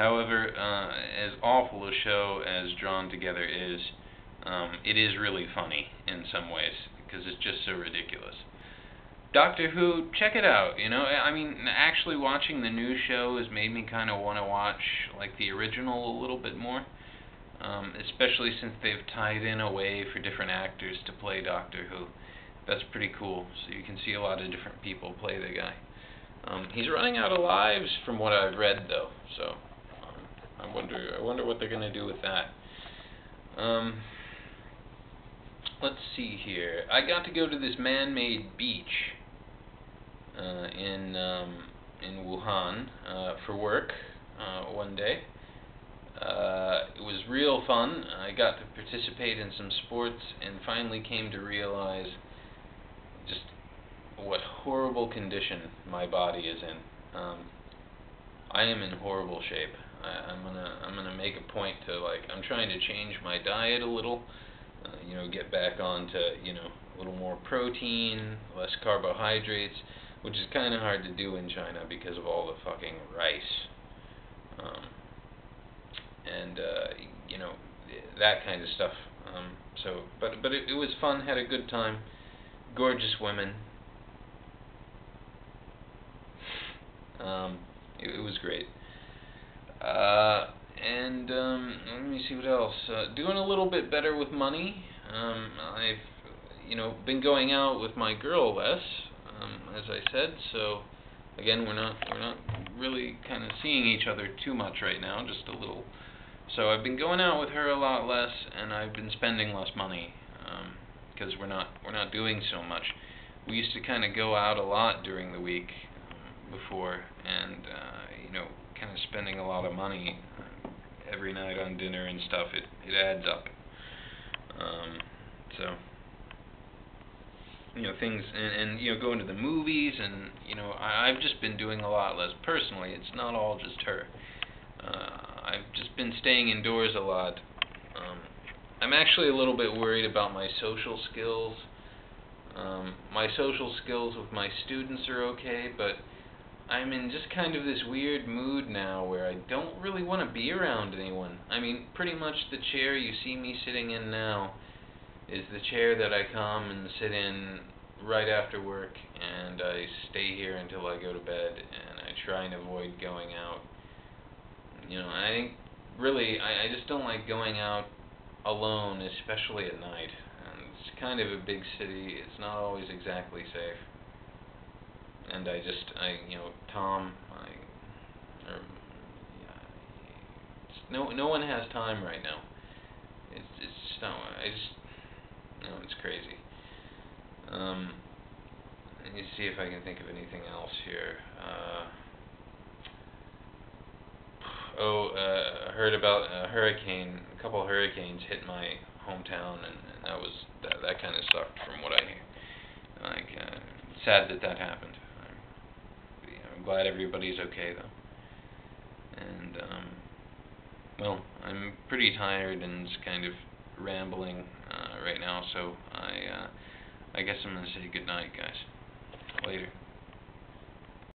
However, uh, as awful a show as Drawn Together is, um, it is really funny in some ways because it's just so ridiculous. Doctor Who, check it out. You know, I mean, actually watching the new show has made me kind of want to watch like the original a little bit more. Um, especially since they've tied in a way for different actors to play Doctor Who. That's pretty cool. So you can see a lot of different people play the guy. Um, he's running out of lives from what I've read, though. So I wonder, I wonder what they're gonna do with that. Um, let's see here. I got to go to this man-made beach uh, in um, in Wuhan uh, for work uh, one day. Uh, it was real fun. I got to participate in some sports and finally came to realize just what horrible condition my body is in. Um, I am in horrible shape. I, I'm gonna I'm gonna make a point to like I'm trying to change my diet a little. Uh, you know, get back onto you know a little more protein, less carbohydrates, which is kind of hard to do in China because of all the fucking rice. Um, and uh, you know that kind of stuff. Um, so, but but it, it was fun. Had a good time. Gorgeous women. Um, it, it was great. Uh, and um, let see what else. Uh, doing a little bit better with money. Um, I've you know been going out with my girl less, um, as I said. So again, we're not we're not really kind of seeing each other too much right now. Just a little so I've been going out with her a lot less, and I've been spending less money because um, we're not we're not doing so much. We used to kind of go out a lot during the week um, before, and uh, you know, kind of spending a lot of money uh, every night on dinner and stuff. It it adds up. Um, so you know things and, and you know going to the movies and you know I, I've just been doing a lot less personally. It's not all just her. Uh, I've just been staying indoors a lot. Um, I'm actually a little bit worried about my social skills. Um, my social skills with my students are okay, but I'm in just kind of this weird mood now where I don't really want to be around anyone. I mean, pretty much the chair you see me sitting in now is the chair that I come and sit in right after work, and I stay here until I go to bed, and I try and avoid going out. You know, I think really I, I just don't like going out alone, especially at night. And it's kind of a big city. It's not always exactly safe. And I just I you know Tom I or yeah, no no one has time right now. It's it's just not I just no it's crazy. Um, let me see if I can think of anything else here. Uh, oh, uh, heard about a hurricane. A couple hurricanes hit my hometown, and, and that was that. That kind of sucked, from what I hear. Like, uh, sad that that happened. I'm, glad everybody's okay though. And um, well, I'm pretty tired and just kind of rambling uh, right now, so I uh, I guess I'm gonna say good night, guys. Later.